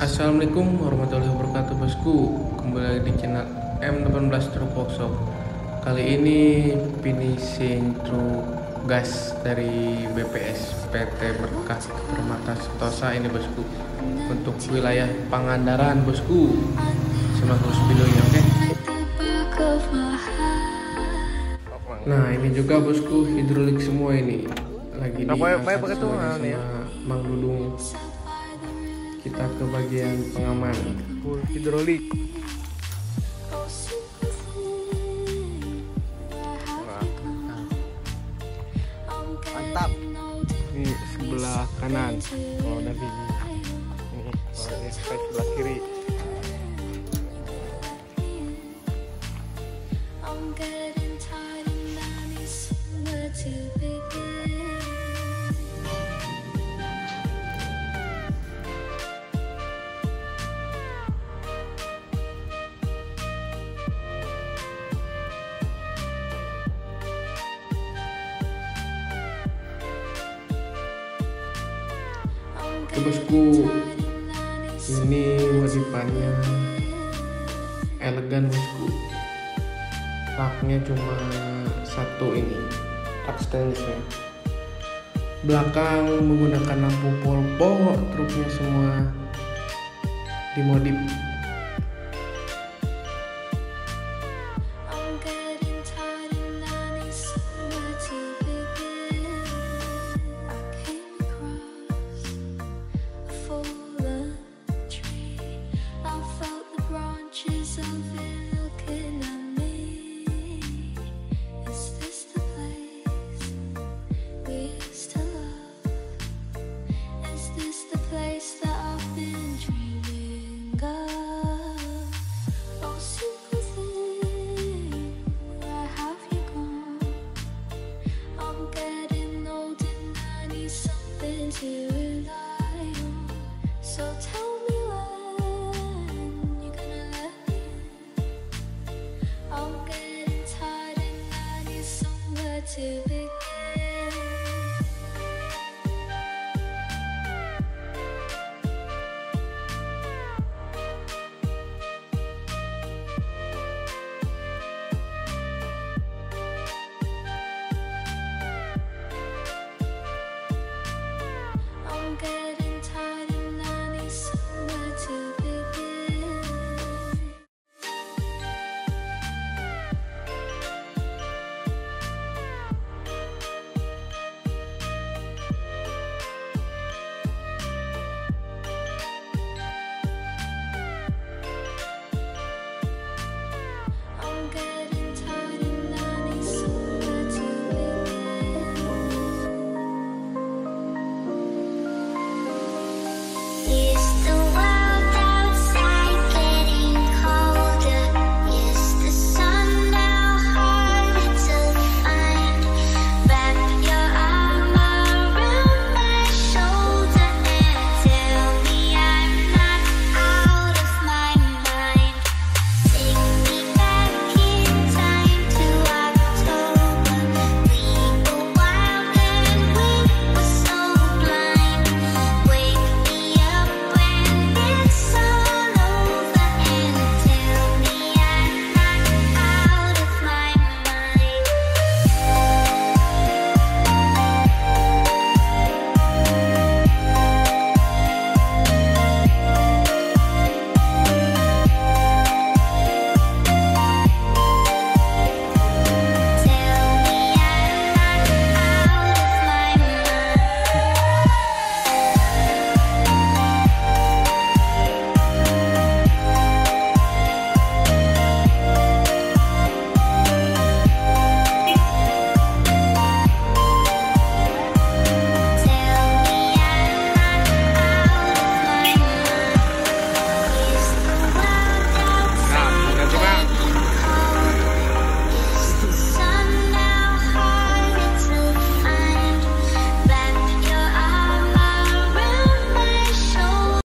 Assalamualaikum warahmatullahi wabarakatuh bosku. Kembali di channel M18 Truk Workshop Kali ini finishing truk gas dari BPS PT Berkah Permata Sentosa ini bosku. Untuk wilayah Pangandaran bosku. Simak terus videonya oke? Nah ini juga bosku hidrolik semua ini. Lagi ya. sama Mang Dudung kita ke bagian pengaman. Full hidrolik. Mantap. Ini sebelah kanan. Kalau dari ini kalau ini sampai sebelah kiri. I'm getting tired and I need somewhere to Oke bosku ini wadipannya elegan bosku. Raknya cuma satu ini rak stainlessnya. Belakang menggunakan lampu polpo truknya semua dimodif to begin.